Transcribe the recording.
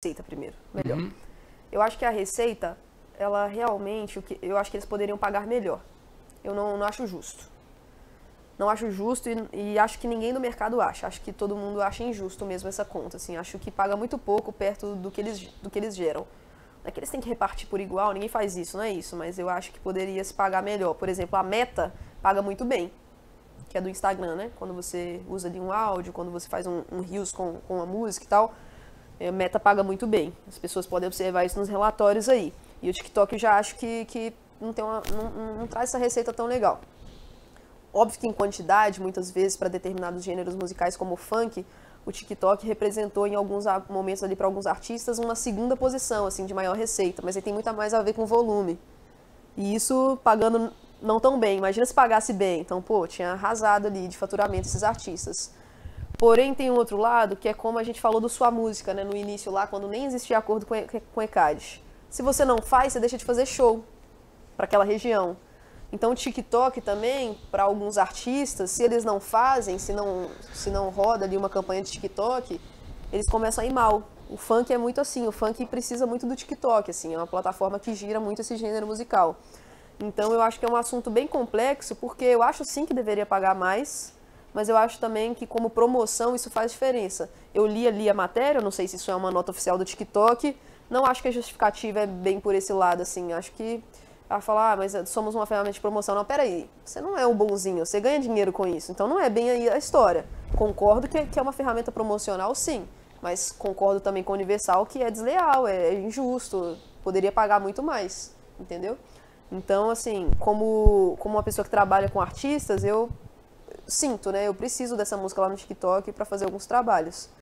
receita primeiro, melhor. Uhum. Eu acho que a receita, ela realmente, o que, eu acho que eles poderiam pagar melhor. Eu não, não acho justo. Não acho justo e, e, acho que ninguém do mercado acha. Acho que todo mundo acha injusto mesmo essa conta. Assim, acho que paga muito pouco perto do que eles, do que eles geram. Não é que eles têm que repartir por igual, ninguém faz isso, não é isso. Mas eu acho que poderia se pagar melhor. Por exemplo, a Meta paga muito bem, que é do Instagram, né? Quando você usa ali um áudio, quando você faz um, um Reels com, com uma música e tal, é, Meta paga muito bem. As pessoas podem observar isso nos relatórios aí. E o TikTok eu já acho que, que não, tem uma, não, não traz essa receita tão legal. Óbvio que em quantidade, muitas vezes, para determinados gêneros musicais como o funk, o TikTok representou em alguns momentos ali para alguns artistas uma segunda posição, assim, de maior receita, mas aí tem muito mais a ver com volume. E isso pagando não tão bem. Imagina se pagasse bem. Então, pô, tinha arrasado ali de faturamento esses artistas. Porém, tem um outro lado que é como a gente falou do sua música, né, no início lá, quando nem existia acordo com, com ECAD. Se você não faz, você deixa de fazer show para aquela região. Então, o TikTok também, para alguns artistas, se eles não fazem, se não, se não roda ali uma campanha de TikTok, eles começam a ir mal. O funk é muito assim, o funk precisa muito do TikTok, assim, é uma plataforma que gira muito esse gênero musical. Então, eu acho que é um assunto bem complexo, porque eu acho sim que deveria pagar mais, mas eu acho também que como promoção isso faz diferença. Eu li ali a matéria, não sei se isso é uma nota oficial do TikTok, não acho que a justificativa é bem por esse lado, assim, acho que a falar, ah, mas somos uma ferramenta de promoção. Não, peraí, você não é um bonzinho, você ganha dinheiro com isso. Então não é bem aí a história. Concordo que, que é uma ferramenta promocional, sim. Mas concordo também com a Universal que é desleal, é injusto, poderia pagar muito mais, entendeu? Então, assim, como, como uma pessoa que trabalha com artistas, eu sinto, né? Eu preciso dessa música lá no TikTok para fazer alguns trabalhos.